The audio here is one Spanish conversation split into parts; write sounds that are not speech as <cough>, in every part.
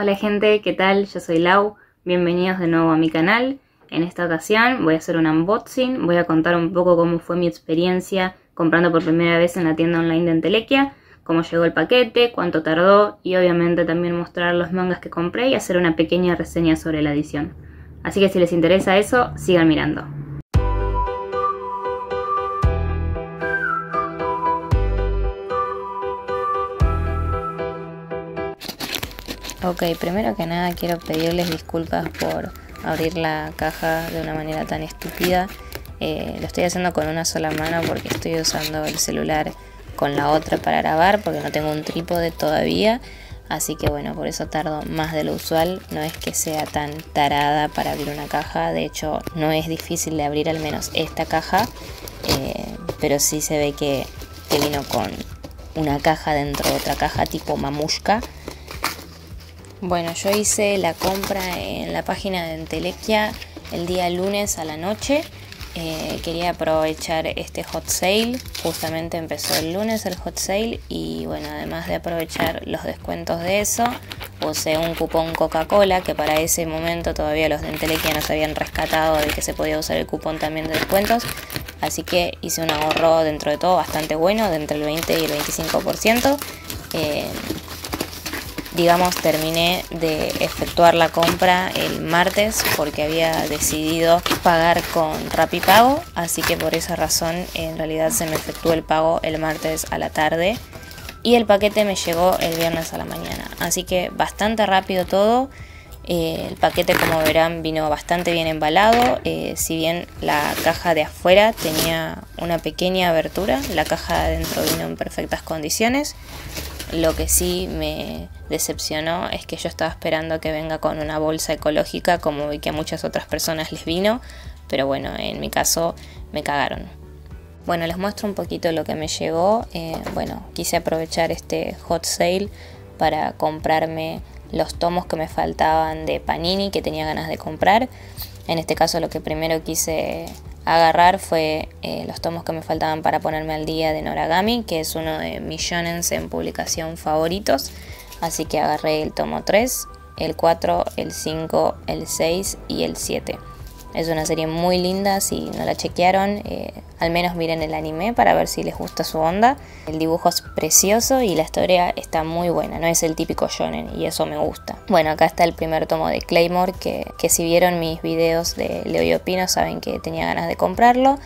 Hola gente, ¿qué tal? Yo soy Lau, bienvenidos de nuevo a mi canal. En esta ocasión voy a hacer un unboxing, voy a contar un poco cómo fue mi experiencia comprando por primera vez en la tienda online de Entelequia, cómo llegó el paquete, cuánto tardó y obviamente también mostrar los mangas que compré y hacer una pequeña reseña sobre la edición. Así que si les interesa eso, sigan mirando. Ok, primero que nada quiero pedirles disculpas por abrir la caja de una manera tan estúpida. Eh, lo estoy haciendo con una sola mano porque estoy usando el celular con la otra para grabar porque no tengo un trípode todavía. Así que bueno, por eso tardo más de lo usual. No es que sea tan tarada para abrir una caja. De hecho, no es difícil de abrir al menos esta caja. Eh, pero sí se ve que, que vino con una caja dentro de otra caja tipo mamushka. Bueno, yo hice la compra en la página de Entelequia el día lunes a la noche. Eh, quería aprovechar este hot sale. Justamente empezó el lunes el hot sale y bueno, además de aprovechar los descuentos de eso, usé un cupón Coca-Cola que para ese momento todavía los de Entelequia nos habían rescatado de que se podía usar el cupón también de descuentos. Así que hice un ahorro dentro de todo bastante bueno, de entre el 20 y el 25% digamos, terminé de efectuar la compra el martes porque había decidido pagar con Rapipago, así que por esa razón en realidad se me efectuó el pago el martes a la tarde y el paquete me llegó el viernes a la mañana, así que bastante rápido todo. Eh, el paquete como verán vino bastante bien embalado, eh, si bien la caja de afuera tenía una pequeña abertura, la caja de adentro vino en perfectas condiciones. Lo que sí me decepcionó es que yo estaba esperando que venga con una bolsa ecológica como vi que a muchas otras personas les vino, pero bueno, en mi caso me cagaron. Bueno, les muestro un poquito lo que me llegó. Eh, bueno, quise aprovechar este hot sale para comprarme los tomos que me faltaban de Panini que tenía ganas de comprar. En este caso lo que primero quise agarrar fue eh, los tomos que me faltaban para ponerme al día de Noragami, que es uno de millones en publicación favoritos. Así que agarré el tomo 3, el 4, el 5, el 6 y el 7. Es una serie muy linda, si no la chequearon, eh, al menos miren el anime para ver si les gusta su onda. El dibujo es precioso y la historia está muy buena, no es el típico shonen y eso me gusta. Bueno, acá está el primer tomo de Claymore, que, que si vieron mis videos de Leo y Opino saben que tenía ganas de comprarlo.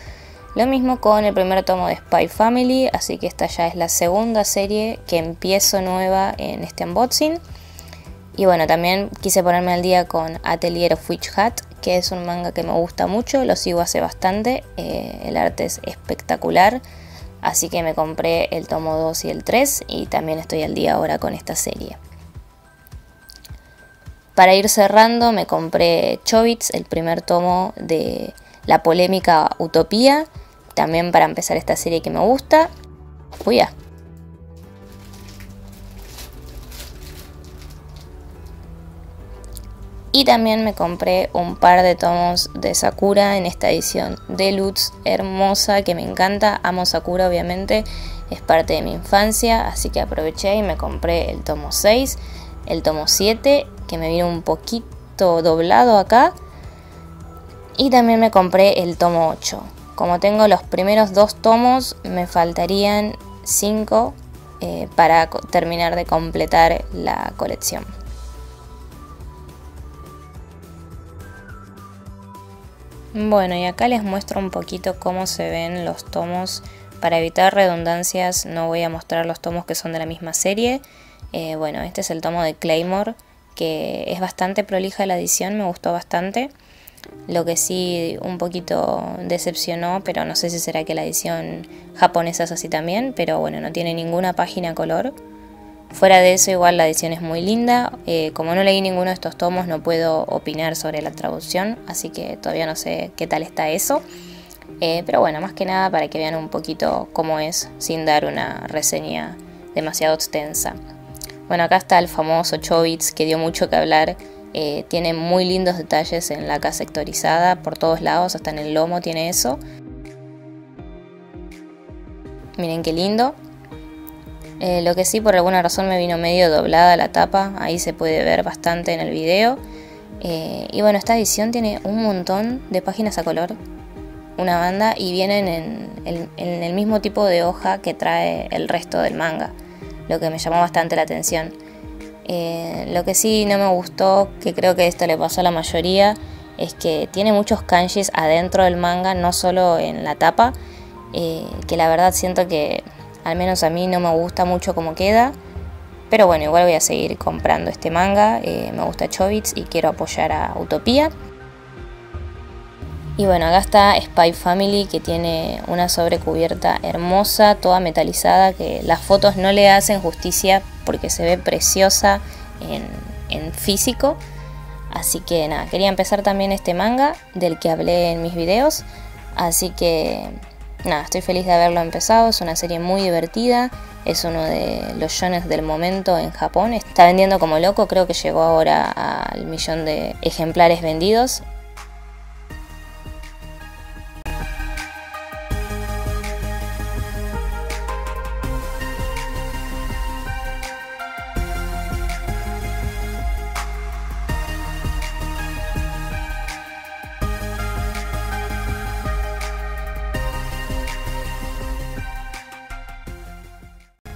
Lo mismo con el primer tomo de Spy Family, así que esta ya es la segunda serie que empiezo nueva en este unboxing. Y bueno, también quise ponerme al día con Atelier of Witch Hat, que es un manga que me gusta mucho, lo sigo hace bastante, eh, el arte es espectacular, así que me compré el tomo 2 y el 3 y también estoy al día ahora con esta serie. Para ir cerrando me compré Chobits, el primer tomo de la polémica Utopía, también para empezar esta serie que me gusta. Uy, ya. Y también me compré un par de tomos de Sakura en esta edición deluxe hermosa que me encanta. Amo Sakura obviamente, es parte de mi infancia, así que aproveché y me compré el tomo 6, el tomo 7, que me vino un poquito doblado acá. Y también me compré el tomo 8. Como tengo los primeros dos tomos, me faltarían 5 eh, para terminar de completar la colección. Bueno, y acá les muestro un poquito cómo se ven los tomos. Para evitar redundancias no voy a mostrar los tomos que son de la misma serie. Eh, bueno, este es el tomo de Claymore, que es bastante prolija la edición, me gustó bastante. Lo que sí un poquito decepcionó, pero no sé si será que la edición japonesa es así también, pero bueno, no tiene ninguna página color. Fuera de eso, igual la edición es muy linda. Eh, como no leí ninguno de estos tomos, no puedo opinar sobre la traducción, así que todavía no sé qué tal está eso. Eh, pero bueno, más que nada para que vean un poquito cómo es, sin dar una reseña demasiado extensa. Bueno, acá está el famoso Chobits que dio mucho que hablar. Eh, tiene muy lindos detalles en la casa sectorizada, por todos lados, hasta en el lomo tiene eso. Miren qué lindo. Eh, lo que sí, por alguna razón me vino medio doblada la tapa, ahí se puede ver bastante en el video. Eh, y bueno, esta edición tiene un montón de páginas a color, una banda, y vienen en el, mismo tipo de hoja que trae el resto del manga, lo que me llamó bastante la atención. Eh, lo que sí no me gustó, que creo que esto le pasó a la mayoría, es que tiene muchos kanjis adentro del manga, no solo en la tapa, que la verdad siento que al menos a mí no me gusta mucho cómo queda. Pero bueno, igual voy a seguir comprando este manga. Eh, me gusta Chobits y quiero apoyar a Utopía. Y bueno, acá está Spy Family que tiene una sobrecubierta hermosa, toda metalizada, que las fotos no le hacen justicia porque se ve preciosa en, en físico. Así que nada, quería empezar también este manga del que hablé en mis videos. Así que nada, estoy feliz de haberlo empezado, es una serie muy divertida, es uno de los shones del momento en Japón, está vendiendo como loco, creo que llegó ahora al millón de ejemplares vendidos,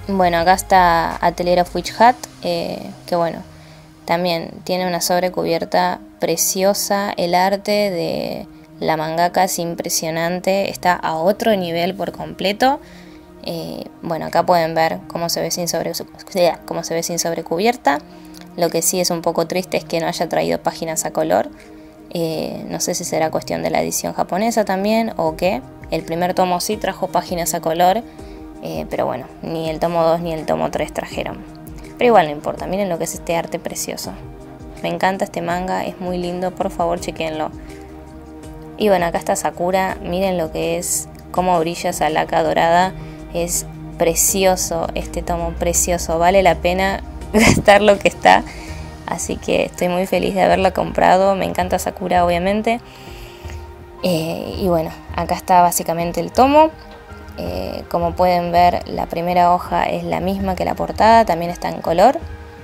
Bueno, acá está Atelier of Witch Hat, eh, que bueno, también tiene una sobrecubierta preciosa, el arte de la mangaka es impresionante, está a otro nivel por completo. Eh, bueno, acá pueden ver cómo se ve sin sobre, cómo se ve sin sobrecubierta. Lo que sí es un poco triste es que no haya traído páginas a color. Eh, no sé si será cuestión de la edición japonesa también o qué. El primer tomo sí trajo páginas a color eh, pero bueno, ni el tomo 2 ni el tomo 3 trajeron. Pero igual no importa, miren lo que es este arte precioso. Me encanta este manga, es muy lindo, por favor chequenlo. Y bueno, acá está Sakura, miren lo que es, cómo brilla esa laca dorada. Es precioso este tomo, precioso, vale la pena <laughs> gastar lo que está. Así que estoy muy feliz de haberlo comprado, me encanta Sakura obviamente. Eh, y bueno, acá está básicamente el tomo. Eh, como pueden ver, la primera hoja es la misma que la portada, también está en color.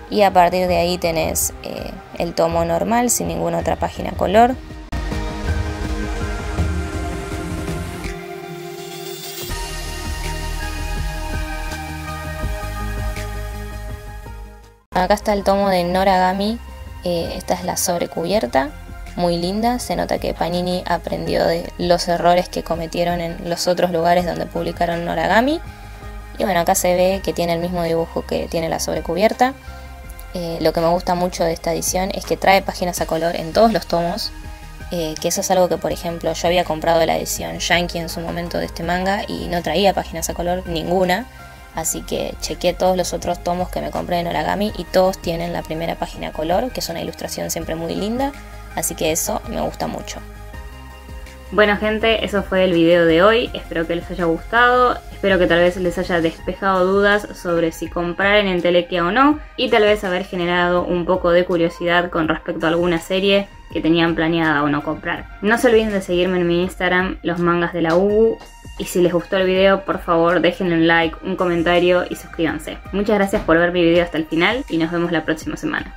Y a partir de ahí tenés eh, el tomo normal sin ninguna otra página color. Acá está el tomo de Noragami, eh, esta es la sobrecubierta muy linda. Se nota que Panini aprendió de los errores que cometieron en los otros lugares donde publicaron Noragami. Y bueno, acá se ve que tiene el mismo dibujo que tiene la sobrecubierta. Eh, lo que me gusta mucho de esta edición es que trae páginas a color en todos los tomos. Eh, que eso es algo que, por ejemplo, yo había comprado la edición Yankee en su momento de este manga y no traía páginas a color ninguna. Así que chequeé todos los otros tomos que me compré en Origami y todos tienen la primera página a color, que es una ilustración siempre muy linda. Así que eso me gusta mucho. Bueno gente, eso fue el video de hoy, espero que les haya gustado, espero que tal vez les haya despejado dudas sobre si comprar en Entelequia o no y tal vez haber generado un poco de curiosidad con respecto a alguna serie que tenían planeada o no comprar. No se olviden de seguirme en mi Instagram, los mangas de la UBU, y si les gustó el video por favor déjenle un like, un comentario y suscríbanse. Muchas gracias por ver mi video hasta el final y nos vemos la próxima semana.